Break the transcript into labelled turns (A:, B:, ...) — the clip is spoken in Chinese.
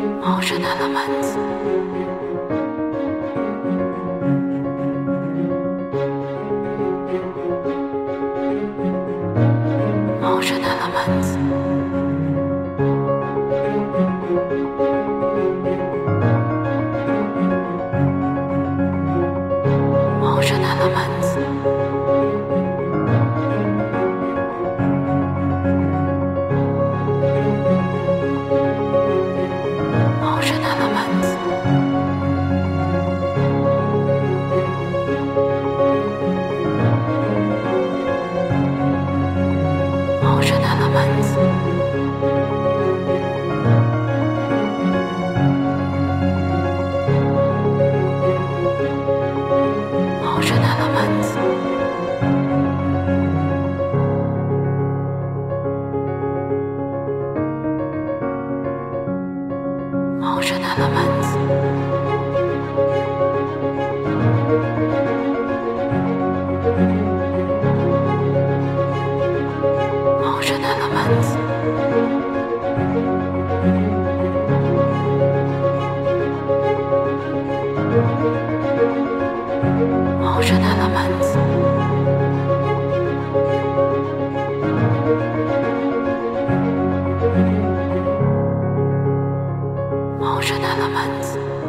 A: motion elements.
B: motion elements. motion elements.
C: 冒着那浪奔，冒着那浪奔，冒着那浪奔。五种元素。